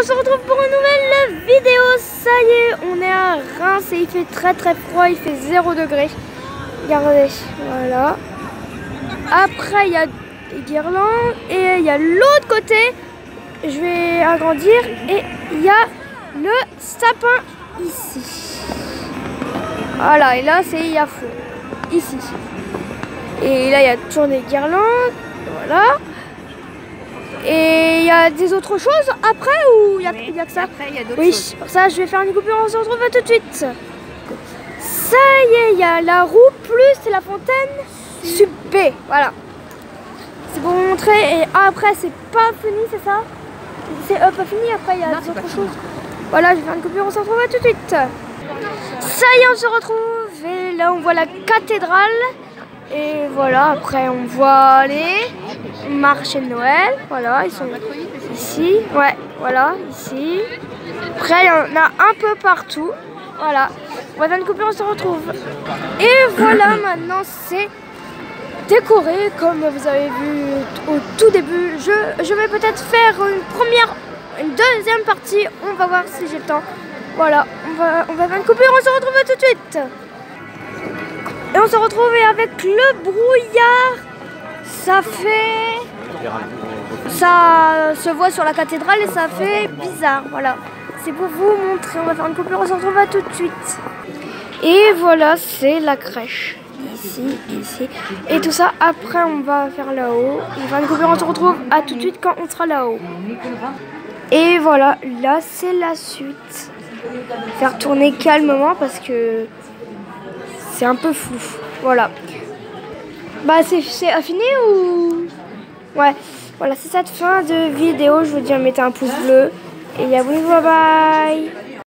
On se retrouve pour une nouvelle vidéo. Ça y est, on est à Reims et il fait très très froid, il fait 0 degré. Regardez, voilà. Après, il y a des guirlandes et il y a l'autre côté. Je vais agrandir et il y a le sapin ici. Voilà, et là c'est il y a feu. Ici. Et là il y a toujours des guirlandes. Voilà. A des autres choses après ou il n'y a, Oui, y a que ça Après, il y a d'autres Oui, choses. ça je vais faire une coupure, on se retrouve tout de suite. Ça y est, il y a la roue plus la fontaine super. Voilà. C'est pour vous montrer et après c'est pas fini, c'est ça? C'est euh, pas fini, après il y a Non, des c'est autres pas choses. Voilà, je vais faire une coupure, on se retrouve tout de suite. Ça y est, on se retrouve et là on voit la cathédrale. Et voilà, après on voit les marchés de Noël. Voilà, ils sont ici. Ouais, voilà, ici. Après, il y en a un peu partout. Voilà. On va faire une coupure, on se retrouve. Et voilà, maintenant c'est décoré comme vous avez vu au tout début. Je, je vais peut-être faire une première, une deuxième partie. On va voir si j'ai le temps. Voilà, on va, on va faire une coupure, on se retrouve tout de suite. Et on se retrouve avec le brouillard. Ça fait... Ça se voit sur la cathédrale et ça fait bizarre. Voilà. C'est pour vous montrer. On va faire une coupure, on se retrouve à tout de suite. Et voilà, c'est la crèche. Ici, ici. Et tout ça, après, on va faire là-haut. On va faire une coupure, on se retrouve à tout de suite quand on sera là-haut. Et voilà, là, c'est la suite. Faire tourner calmement parce que c'est un peu flou. Voilà. Bah, c'est affiné ou? Ouais. Voilà, c'est cette fin de vidéo. Je vous dis, mettez un pouce bleu. Et abonnez-vous, bye bye.